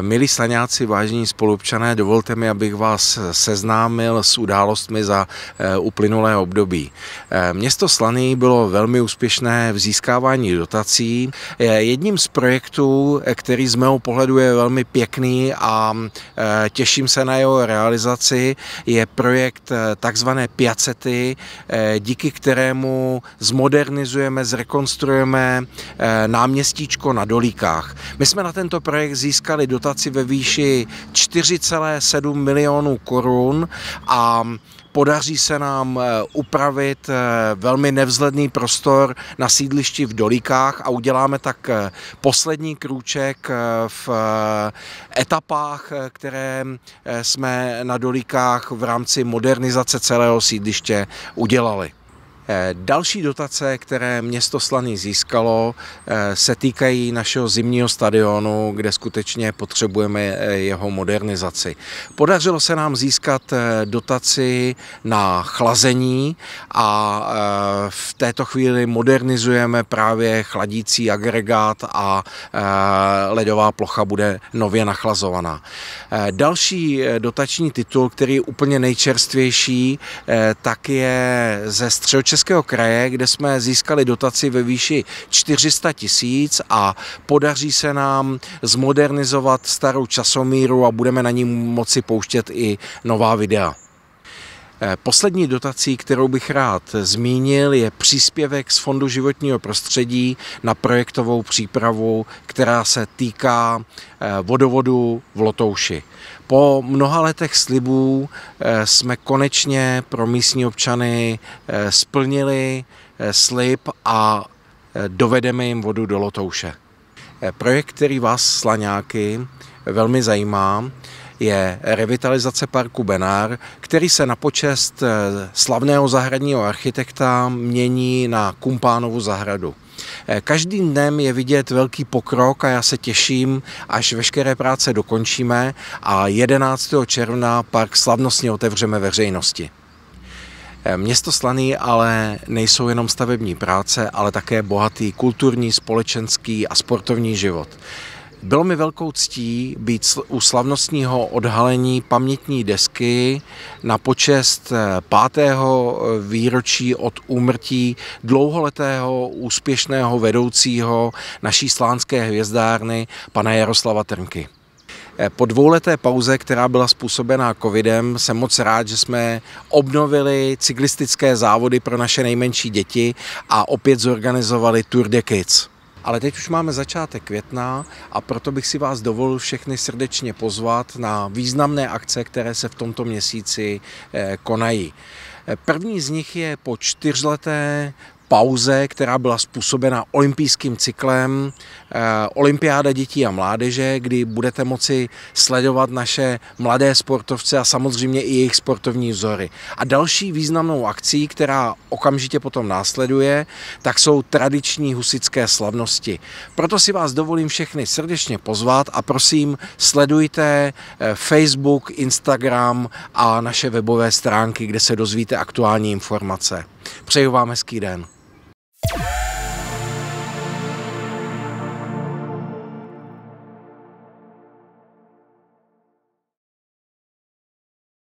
Milí slaňáci, vážení spolupčané, dovolte mi, abych vás seznámil s událostmi za eh, uplynulé období. Eh, město Slaný bylo velmi úspěšné v získávání dotací. Jedním z projektů, který z mého pohledu je velmi pěkný a eh, těším se na jeho realizaci, je projekt takzvané Piacety, díky kterému zmodernizujeme, zrekonstruujeme náměstíčko na Dolíkách. My jsme na tento projekt získali dotaci ve výši 4,7 milionů korun a podaří se nám eh, upravit eh, velmi nevzhledný prostor na sídlišti v Dolíkách a uděláme tak eh, poslední krůček v etapách, které jsme na Dolíkách v rámci modernizace celého sídliště udělali. Eh, další dotace, které město Slaný získalo, eh, se týkají našeho zimního stadionu, kde skutečně potřebujeme eh, jeho modernizaci. Podařilo se nám získat dotaci na chlazení a v této chvíli modernizujeme právě chladící agregát a ledová plocha bude nově nachlazovaná. Další dotační titul, který je úplně nejčerstvější, tak je ze středočeského Českého kraje, kde jsme získali dotaci ve výši 400 tisíc a podaří se nám zmodernizovat starou časomíru a budeme na ní moci pouštět i nová videa. Eh, poslední dotací, kterou bych rád zmínil, je příspěvek z Fondu životního prostředí na projektovou přípravu, která se týká eh, vodovodu v Lotouši. Po mnoha letech slibů eh, jsme konečně pro místní občany splnili slib a dovedeme jim vodu do Lotouše. Projekt, který vás slaňáky velmi zajímá, je revitalizace parku Benár, který se na počest eh, slavného zahradního architekta mění na Kumpánovu zahradu. Eh, každým dnem je vidět velký pokrok a já se těším, až veškeré práce dokončíme a 11. června park slavnostně otevřeme veřejnosti. Eh, město Slaný ale nejsou jenom stavební práce, ale také bohatý kulturní, společenský a sportovní život. Bylo mi velkou ctí být u slavnostního odhalení pamětní desky na počest eh, pátého eh, výročí od úmrtí dlouholetého úspěšného vedoucího naší slánské hvězdárny, pana Jaroslava Trnky. Eh, po dvouleté pauze, která byla způsobená covidem, jsem moc rád, že jsme obnovili cyklistické závody pro naše nejmenší děti a opět zorganizovali Tour de Kids. Ale teď už máme začátek května a proto bych si vás dovolil všechny srdečně pozvat na významné akce, které se v tomto měsíci eh, konají. Eh, první z nich je po čtyřleté pauze, která byla způsobena olympijským cyklem eh, Olympiáda dětí a mládeže, kdy budete moci sledovat naše mladé sportovce a samozřejmě i jejich sportovní vzory. A další významnou akcí, která okamžitě potom následuje, tak jsou tradiční husické slavnosti. Proto si vás dovolím všechny srdečně pozvat a prosím sledujte eh, Facebook, Instagram a naše webové stránky, kde se dozvíte aktuální informace. Přeju vám hezký den.